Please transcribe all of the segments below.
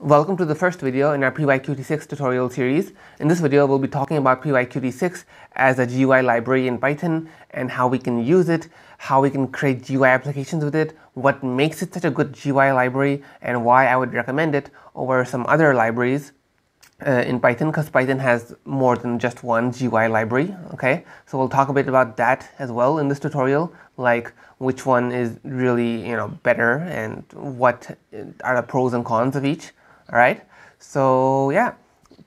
Welcome to the first video in our PyQt6 tutorial series. In this video, we'll be talking about PyQt6 as a GUI library in Python and how we can use it, how we can create GUI applications with it, what makes it such a good GUI library, and why I would recommend it over some other libraries uh, in Python because Python has more than just one GUI library. Okay, so we'll talk a bit about that as well in this tutorial, like which one is really you know better and what are the pros and cons of each all right? So yeah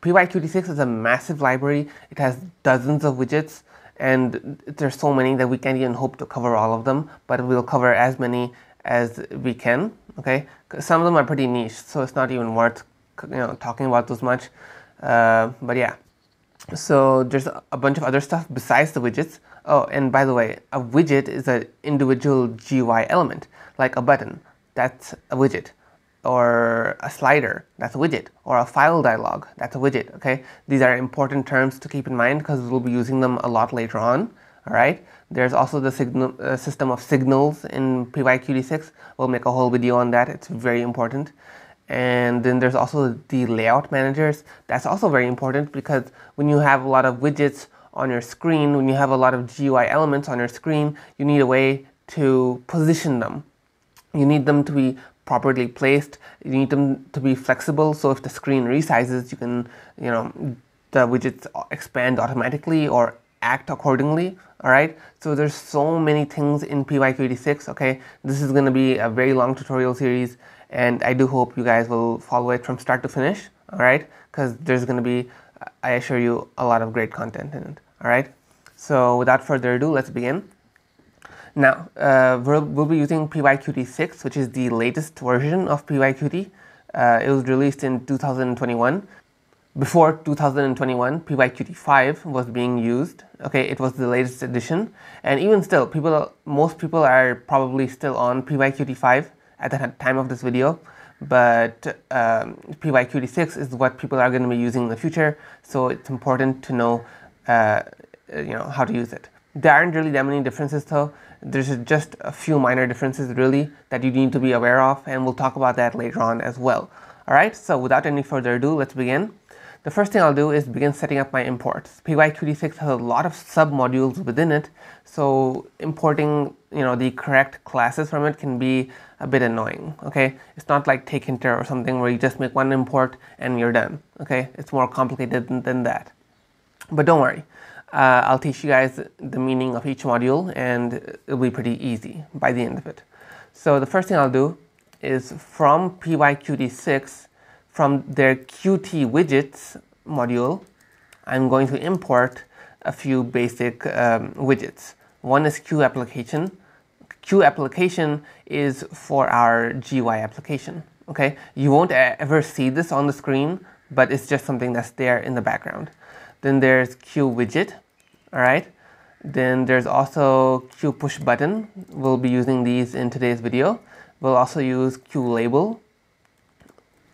pyqt6 is a massive library. It has dozens of widgets and there's so many that we can't even hope to cover all of them but we'll cover as many as we can okay? Some of them are pretty niche so it's not even worth you know talking about those much. Uh, but yeah. So there's a bunch of other stuff besides the widgets. Oh and by the way a widget is an individual GUI element like a button. That's a widget or a slider, that's a widget, or a file dialog, that's a widget, okay? These are important terms to keep in mind because we'll be using them a lot later on, all right? There's also the signal, uh, system of signals in PyQt6. We'll make a whole video on that, it's very important. And then there's also the layout managers. That's also very important because when you have a lot of widgets on your screen, when you have a lot of GUI elements on your screen, you need a way to position them. You need them to be properly placed. You need them to be flexible, so if the screen resizes, you can, you know, the widgets expand automatically or act accordingly. All right, so there's so many things in PyQt6. Okay, this is going to be a very long tutorial series, and I do hope you guys will follow it from start to finish. All right, because there's going to be, I assure you, a lot of great content in it. All right, so without further ado, let's begin. Now, uh, we'll, we'll, be using PyQt6, which is the latest version of PyQt. Uh, it was released in 2021. Before 2021, PyQt5 was being used. Okay, it was the latest edition, and even still, people, most people are probably still on PyQt5 at the time of this video. But um, PyQt6 is what people are going to be using in the future, so it's important to know, uh, you know, how to use it. There aren't really that many differences though. There's just a few minor differences really that you need to be aware of and we'll talk about that later on as well. Alright, so without any further ado, let's begin. The first thing I'll do is begin setting up my imports. PyQt6 has a lot of sub-modules within it, so importing you know the correct classes from it can be a bit annoying. Okay, it's not like take Tkinter or something where you just make one import and you're done. Okay, it's more complicated than, than that. But don't worry, uh, I'll teach you guys the meaning of each module and it'll be pretty easy by the end of it. So the first thing I'll do is from PyQt6, from their Qt widgets module, I'm going to import a few basic um, widgets. One is Q application. Q application is for our GUI application. Okay, you won't ever see this on the screen, but it's just something that's there in the background. Then there's Q widget, all right. Then there's also Q push button. We'll be using these in today's video. We'll also use Q label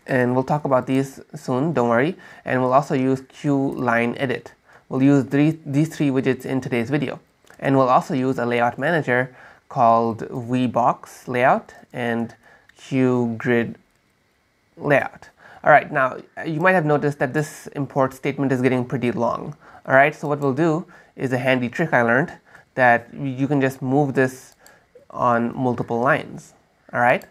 and we'll talk about these soon, don't worry. And we'll also use Q line edit. We'll use three, these three widgets in today's video. And we'll also use a layout manager called VBox layout and Q grid layout. All right, now you might have noticed that this import statement is getting pretty long. All right, so what we'll do is a handy trick I learned that you can just move this on multiple lines. All right,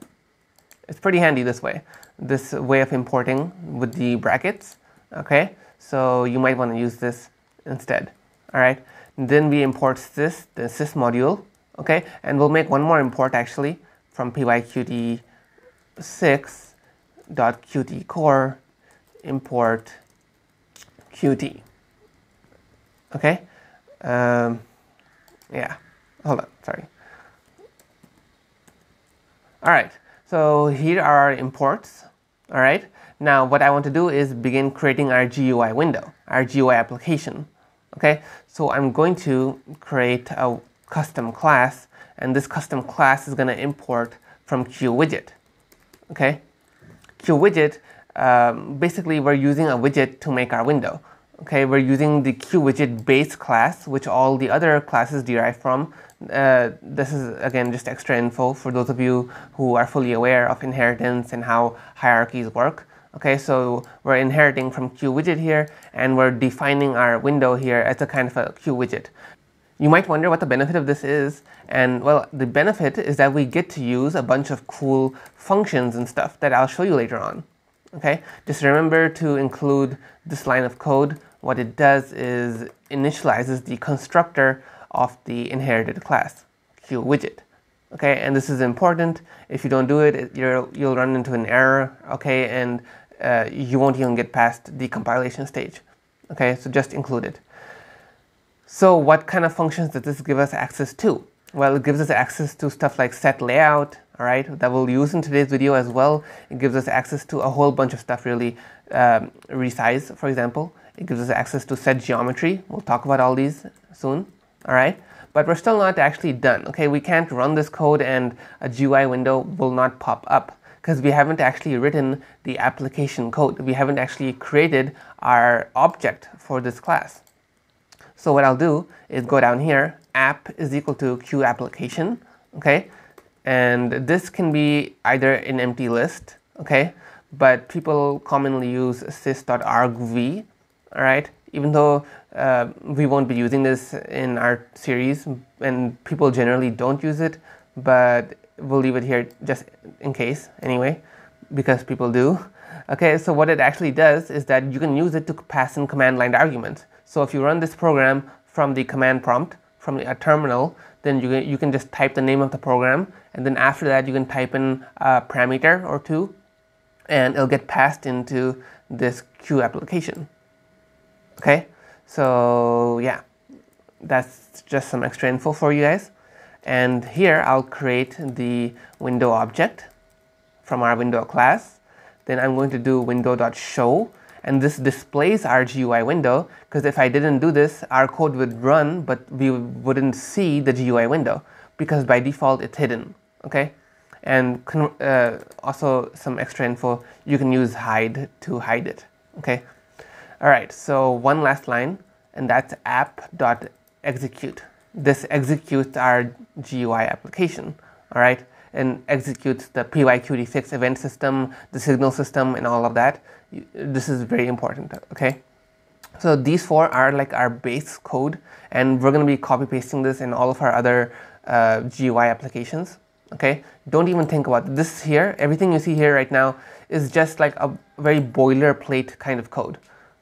it's pretty handy this way, this way of importing with the brackets. Okay, so you might want to use this instead. All right, and then we import this, the sys module. Okay, and we'll make one more import actually from pyqt 6 dot qt core import qt. Okay, um, yeah. Hold on, sorry. All right, so here are our imports. All right, now what I want to do is begin creating our GUI window, our GUI application. Okay, so I'm going to create a custom class, and this custom class is going to import from QWidget. Okay, QWidget, um, basically we're using a widget to make our window. Okay, we're using the QWidget base class, which all the other classes derive from. Uh, this is again just extra info for those of you who are fully aware of inheritance and how hierarchies work. Okay, so we're inheriting from QWidget here and we're defining our window here as a kind of a QWidget. You might wonder what the benefit of this is and well the benefit is that we get to use a bunch of cool functions and stuff that I'll show you later on. Okay, just remember to include this line of code. What it does is initializes the constructor of the inherited class, QWidget. Okay, and this is important. If you don't do it, you will run into an error. Okay, and uh, you won't even get past the compilation stage. Okay, so just include it. So what kind of functions does this give us access to? Well, it gives us access to stuff like set layout, all right, that we'll use in today's video as well. It gives us access to a whole bunch of stuff really, um, resize, for example. It gives us access to set geometry. We'll talk about all these soon, all right? But we're still not actually done, okay? We can't run this code and a GUI window will not pop up because we haven't actually written the application code. We haven't actually created our object for this class. So what I'll do is go down here, app is equal to q application, okay? And this can be either an empty list, okay? But people commonly use sys.argv, all right? Even though uh, we won't be using this in our series and people generally don't use it, but we'll leave it here just in case anyway, because people do. Okay, so what it actually does is that you can use it to pass in command line arguments. So if you run this program from the command prompt, from a terminal, then you can, you can just type the name of the program and then after that you can type in a parameter or two and it'll get passed into this Q application. Okay, so yeah, that's just some extra info for you guys. And here I'll create the window object from our window class. Then I'm going to do window.show and this displays our GUI window because if I didn't do this our code would run but we wouldn't see the GUI window because by default it's hidden okay? And uh, also some extra info you can use hide to hide it okay? Alright so one last line and that's app.execute this executes our GUI application alright and executes the PyQt6 event system, the signal system and all of that. This is very important, okay? So these four are like our base code and we're going to be copy pasting this in all of our other uh, GUI applications, okay? Don't even think about this here. Everything you see here right now is just like a very boilerplate kind of code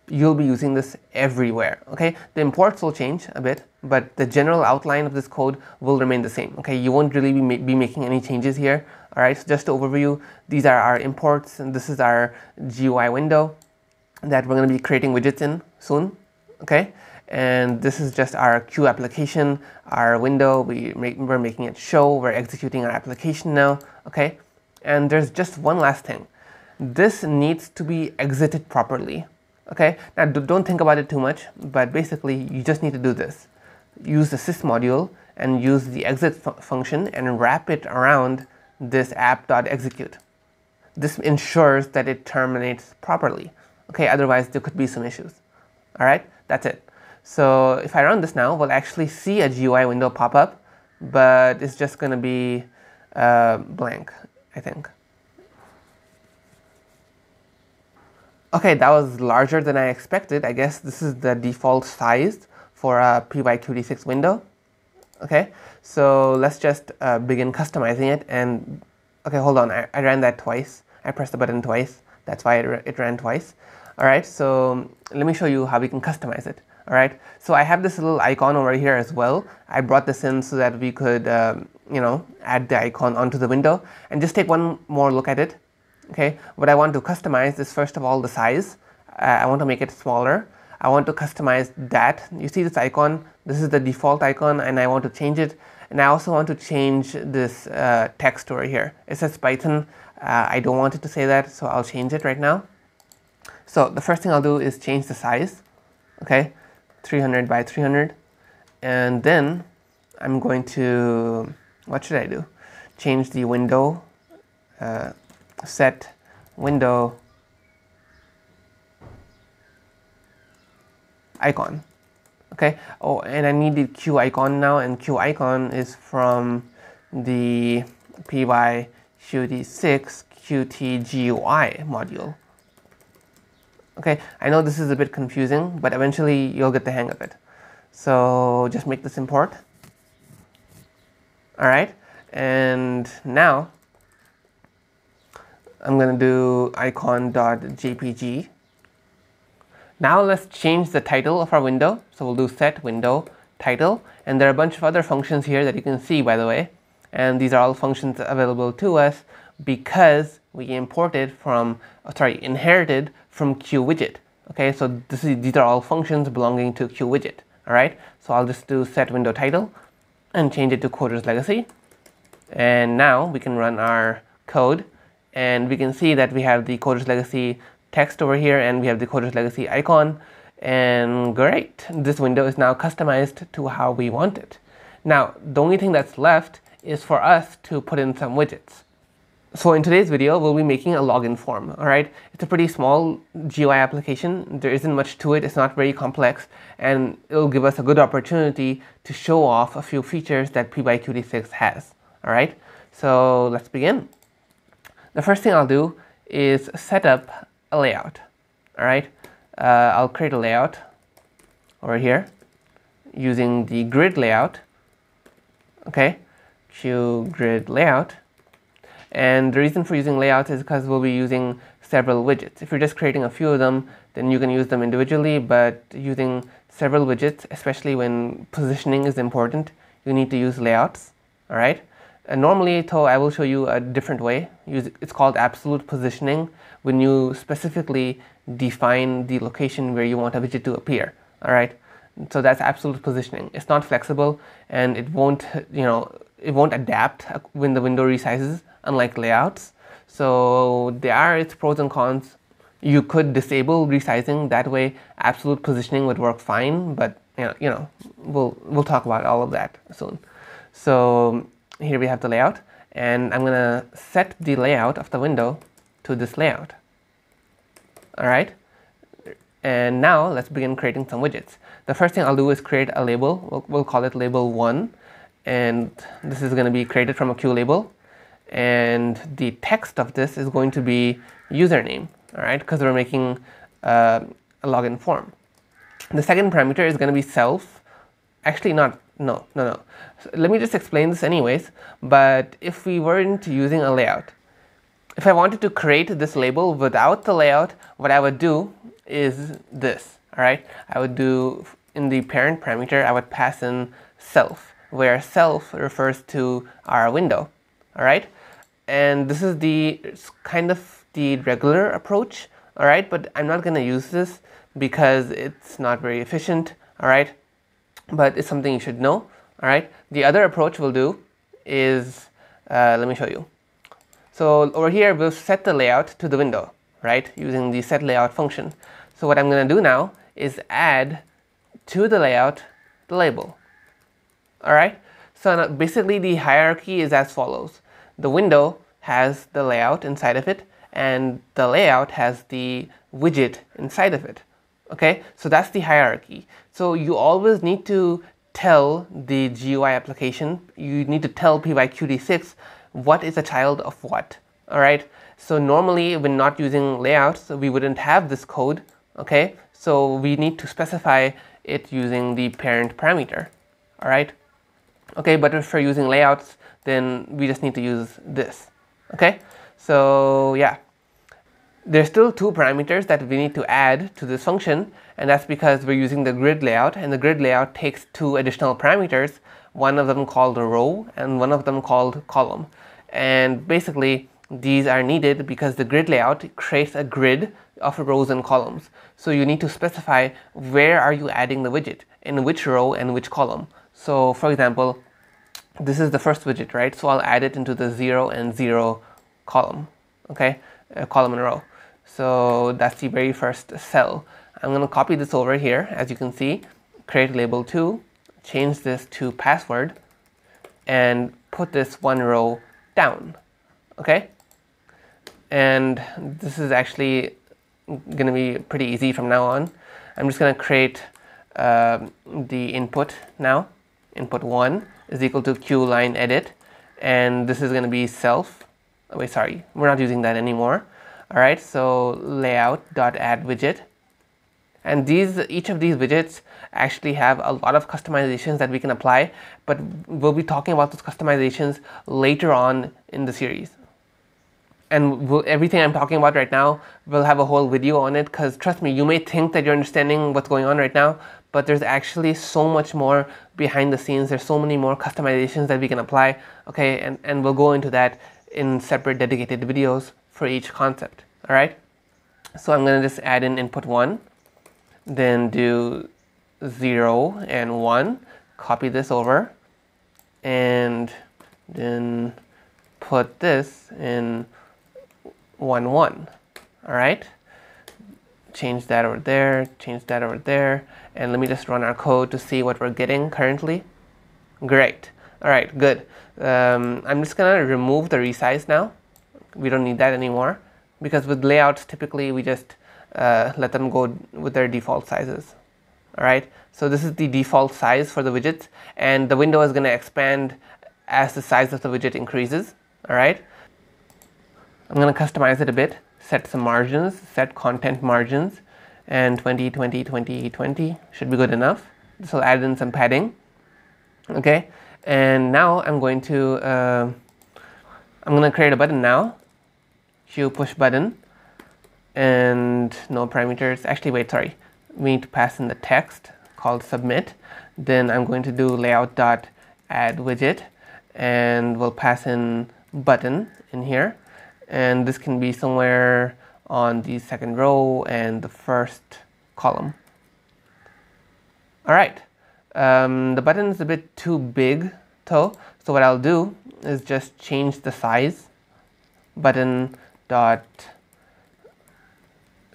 you'll be using this everywhere okay the imports will change a bit but the general outline of this code will remain the same okay? You won't really be, ma be making any changes here all right? So just to overview these are our imports and this is our GUI window that we're going to be creating widgets in soon okay? And this is just our Q application our window. We make, we're making it show. We're executing our application now okay? And there's just one last thing. This needs to be exited properly Okay, now don't think about it too much, but basically you just need to do this. Use the sys module and use the exit fu function and wrap it around this app.execute. This ensures that it terminates properly. Okay, otherwise there could be some issues. All right, that's it. So if I run this now, we'll actually see a GUI window pop up, but it's just going to be uh, blank, I think. Okay, that was larger than I expected. I guess this is the default size for a PyQt6 window. Okay, so let's just uh, begin customizing it and okay, hold on, I, I, ran that twice. I pressed the button twice. That's why it, it ran twice. All right, so let me show you how we can customize it. All right, so I have this little icon over here as well. I brought this in so that we could, um, you know, add the icon onto the window and just take one more look at it. Okay, what I want to customize is first of all the size. Uh, I want to make it smaller. I want to customize that. You see this icon? This is the default icon and I want to change it. And I also want to change this uh, text over here. It says Python. Uh, I don't want it to say that, so I'll change it right now. So the first thing I'll do is change the size. Okay, 300 by 300. And then I'm going to, what should I do? Change the window uh, set window icon okay oh and I need the Q icon now and Q icon is from the py PyQt6 QTGUI module Okay, I know this is a bit confusing, but eventually you'll get the hang of it. So just make this import. All right, and now I'm going to do icon.jpg. Now let's change the title of our window. So we'll do set window title. And there are a bunch of other functions here that you can see by the way. And these are all functions available to us because we imported from oh, sorry inherited from QWidget. Okay so this is these are all functions belonging to QWidget. All right? So I'll just do set window title and change it to Coders Legacy. And now we can run our code. And we can see that we have the Coders Legacy text over here and we have the Coders Legacy icon. And great this window is now customized to how we want it. Now the only thing that's left is for us to put in some widgets. So in today's video we'll be making a login form all right? It's a pretty small GUI application. There isn't much to it. It's not very complex. And it'll give us a good opportunity to show off a few features that PyQt6 has all right? So let's begin. The first thing I'll do is set up a layout all right? Uh, I'll create a layout over here using the grid layout okay? Q grid layout. And the reason for using layouts is because we'll be using several widgets. If you're just creating a few of them then you can use them individually but using several widgets especially when positioning is important you need to use layouts all right and normally though I will show you a different way. It's called absolute positioning when you specifically define the location where you want a widget to appear all right? So that's absolute positioning. It's not flexible and it won't you know it won't adapt when the window resizes unlike layouts. So there are its pros and cons. You could disable resizing. That way absolute positioning would work fine but you know, you know we'll we'll talk about all of that soon. So here we have the layout and I'm gonna set the layout of the window to this layout. All right? And now let's begin creating some widgets. The first thing I'll do is create a label. We'll, we'll call it label 1 and this is going to be created from a Q label. And the text of this is going to be username all right? Because we're making uh, a login form. The second parameter is going to be self. Actually not no no no so let me just explain this anyways but if we weren't using a layout if I wanted to create this label without the layout, what I would do is this, all right? I would do, in the parent parameter, I would pass in self, where self refers to our window, all right? And this is the kind of the regular approach, all right? But I'm not gonna use this because it's not very efficient, all right? But it's something you should know, all right? The other approach we'll do is, uh, let me show you. So over here we'll set the layout to the window, right, using the set layout function. So what I'm going to do now is add to the layout the label. Alright, so basically the hierarchy is as follows. The window has the layout inside of it and the layout has the widget inside of it. Okay, so that's the hierarchy. So you always need to tell the GUI application, you need to tell PyQt6 what is a child of what all right? So normally when not using layouts we wouldn't have this code okay? So we need to specify it using the parent parameter all right? Okay but if we're using layouts then we just need to use this okay? So yeah there's still two parameters that we need to add to this function and that's because we're using the grid layout and the grid layout takes two additional parameters one of them called a row and one of them called column and basically these are needed because the grid layout creates a grid of rows and columns. So you need to specify where are you adding the widget, in which row and which column. So for example, this is the first widget, right? So I'll add it into the 0 and 0 column, okay? A column and row. So that's the very first cell. I'm going to copy this over here, as you can see, create label 2, change this to password, and put this one row down. Okay? And this is actually going to be pretty easy from now on. I'm just going to create uh, the input now. Input 1 is equal to q line edit. And this is going to be self. Oh, wait, sorry. We're not using that anymore. All right, so layout.add widget. And these, each of these widgets actually have a lot of customizations that we can apply, but we'll be talking about those customizations later on in the series. And we'll, everything I'm talking about right now, we'll have a whole video on it because trust me, you may think that you're understanding what's going on right now, but there's actually so much more behind the scenes. There's so many more customizations that we can apply, okay? And, and we'll go into that in separate dedicated videos for each concept, all right? So I'm gonna just add in input one, then do zero and one, copy this over, and then put this in one one, all right? Change that over there, change that over there, and let me just run our code to see what we're getting currently. Great, all right, good. Um, I'm just gonna remove the resize now. We don't need that anymore because with layouts, typically we just uh, let them go with their default sizes. All right, so this is the default size for the widgets and the window is going to expand as the size of the widget increases. All right, I'm going to customize it a bit, set some margins, set content margins and 20, 20, 20, 20 should be good enough. This will add in some padding. Okay, and now I'm going to uh, I'm going to create a button now. Q push button and no parameters. Actually, wait, sorry. We need to pass in the text called submit. Then I'm going to do layout dot add widget and we'll pass in button in here. And this can be somewhere on the second row and the first column. All right, um, the button is a bit too big though. So what I'll do is just change the size button dot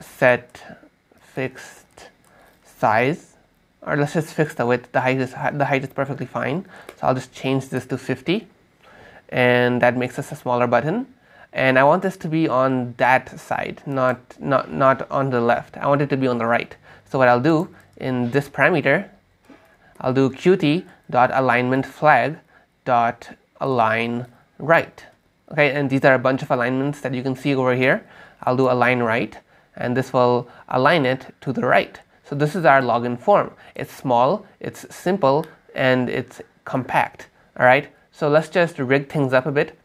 set fixed size or let's just fix the width. The height is the height is perfectly fine. So I'll just change this to 50 and that makes us a smaller button. And I want this to be on that side not not not on the left. I want it to be on the right. So what I'll do in this parameter I'll do qt dot alignment flag dot align right okay and these are a bunch of alignments that you can see over here I'll do align right and this will align it to the right. So this is our login form. It's small, it's simple, and it's compact. All right, so let's just rig things up a bit.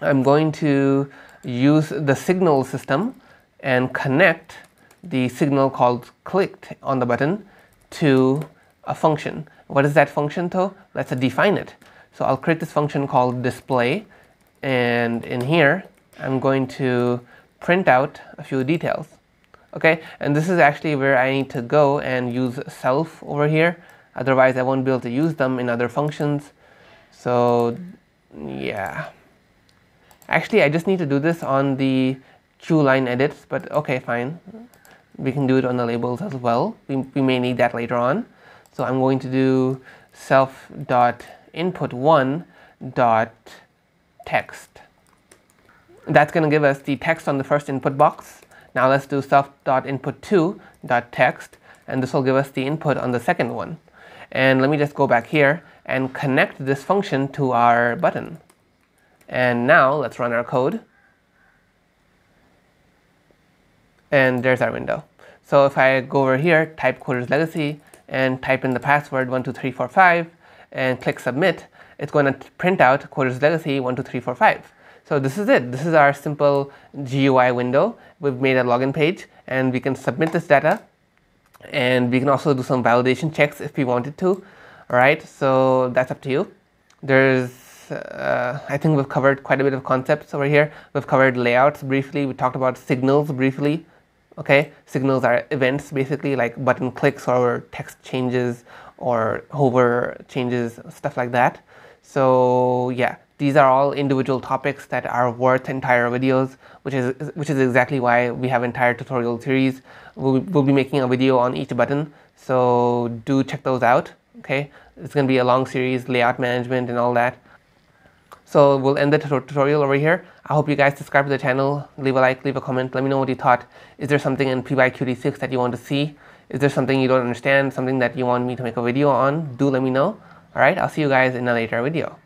I'm going to use the signal system and connect the signal called clicked on the button to a function. What is that function though? Let's define it. So I'll create this function called display and in here I'm going to print out a few details okay? And this is actually where I need to go and use self over here. Otherwise I won't be able to use them in other functions. So yeah. Actually I just need to do this on the Q line edits but okay fine. We can do it on the labels as well. We, we may need that later on. So I'm going to do self dot input one dot text that's going to give us the text on the first input box now let's do self.input2.text and this will give us the input on the second one. And let me just go back here and connect this function to our button. And now let's run our code. And there's our window. So if I go over here, type Coders Legacy and type in the password 12345 and click submit, it's going to print out Coders Legacy 12345. So this is it. This is our simple GUI window. We've made a login page and we can submit this data and we can also do some validation checks if we wanted to. All right, so that's up to you. There's, uh, I think we've covered quite a bit of concepts over here. We've covered layouts briefly. We talked about signals briefly. Okay, signals are events basically like button clicks or text changes or hover changes, stuff like that. So yeah, these are all individual topics that are worth entire videos, which is which is exactly why we have entire tutorial series. We'll, we'll be making a video on each button, so do check those out. Okay, it's to be a long series, layout management and all that. So we'll end the tutorial over here. I hope you guys subscribe to the channel, leave a like, leave a comment, let me know what you thought. Is there something in PyQt6 that you want to see? Is there something you don't understand, something that you want me to make a video on? Do let me know. Alright, I'll see you guys in a later video.